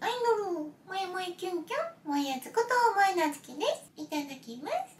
アイドルもやもやキュンキュンもやつこともやなつきです。いただきます。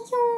mignon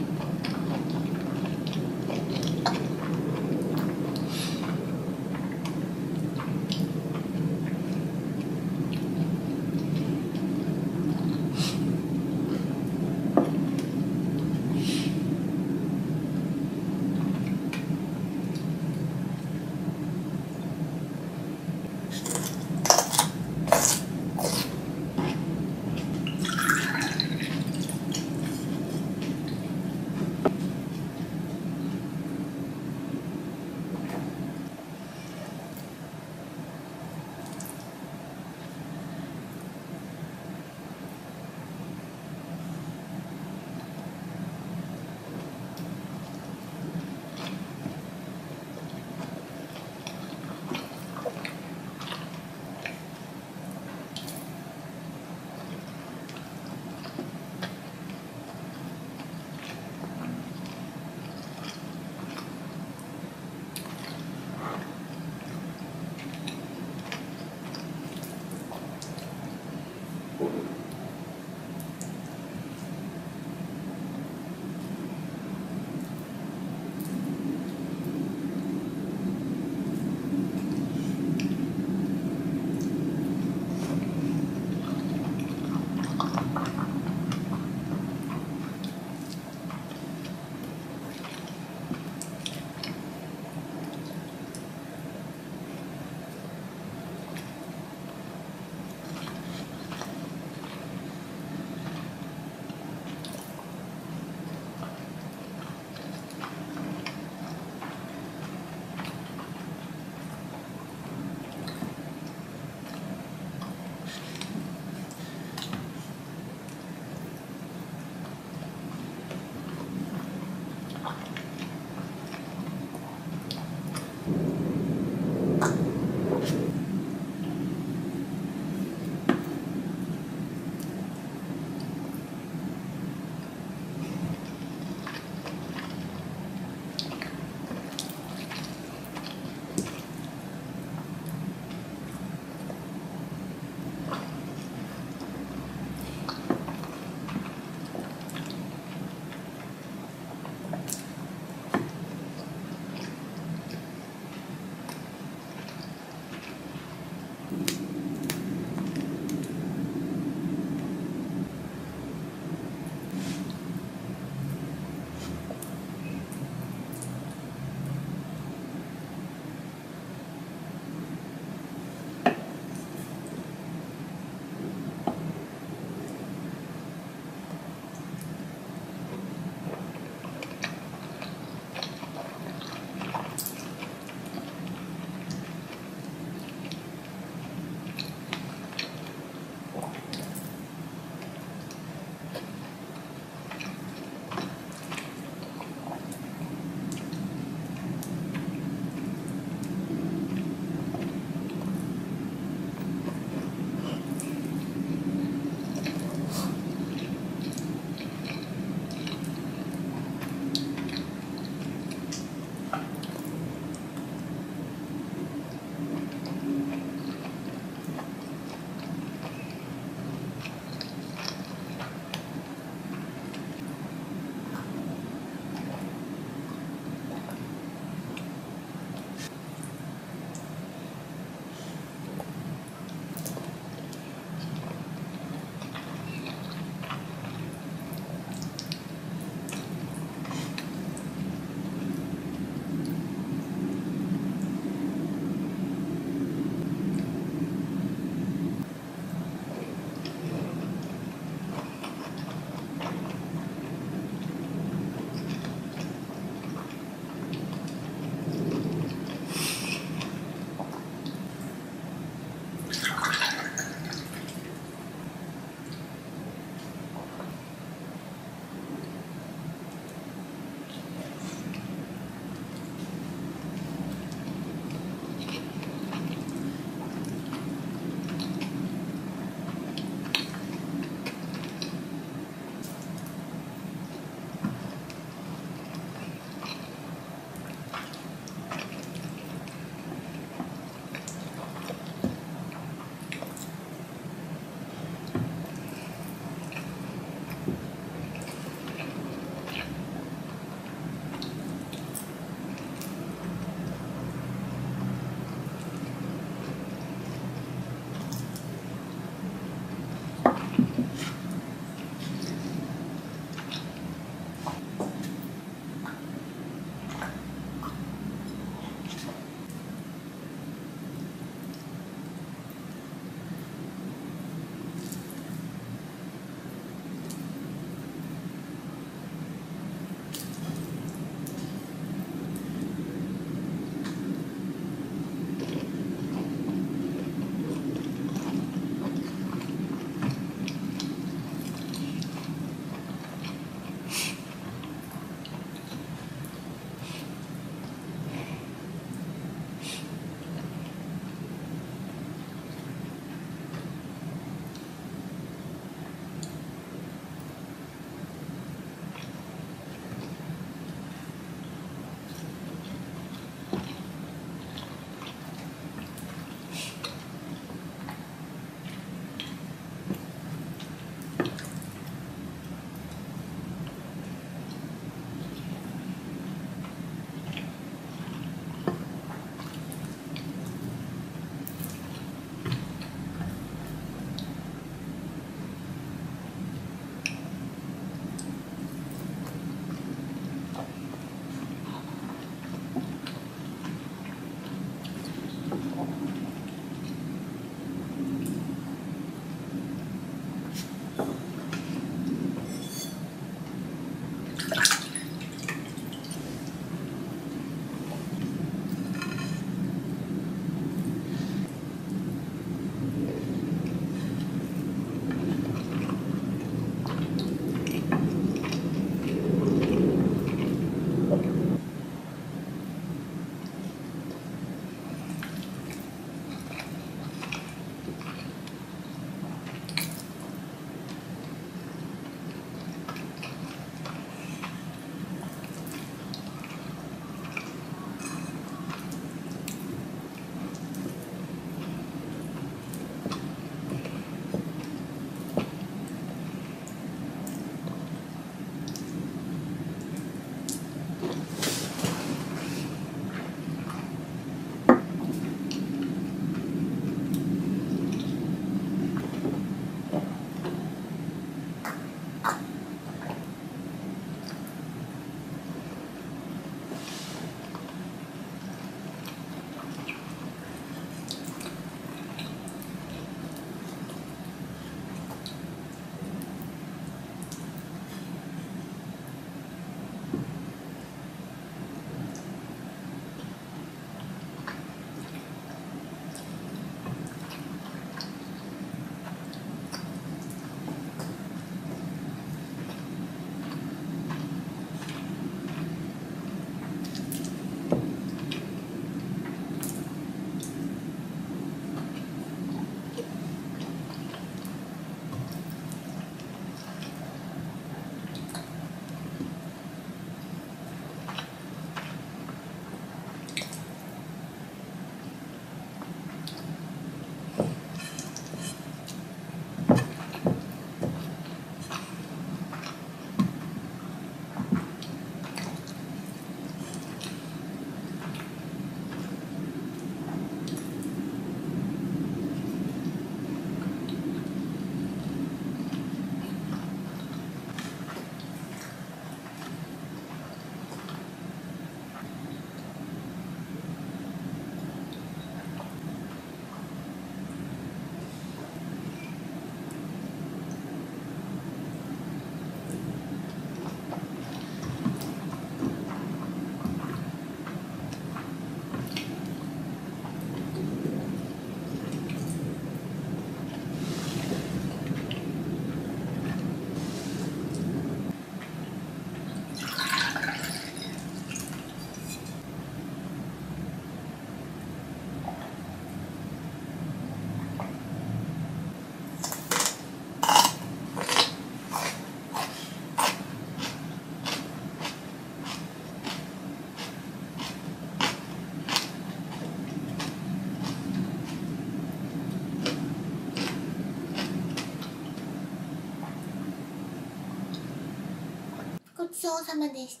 ちそうさまでした。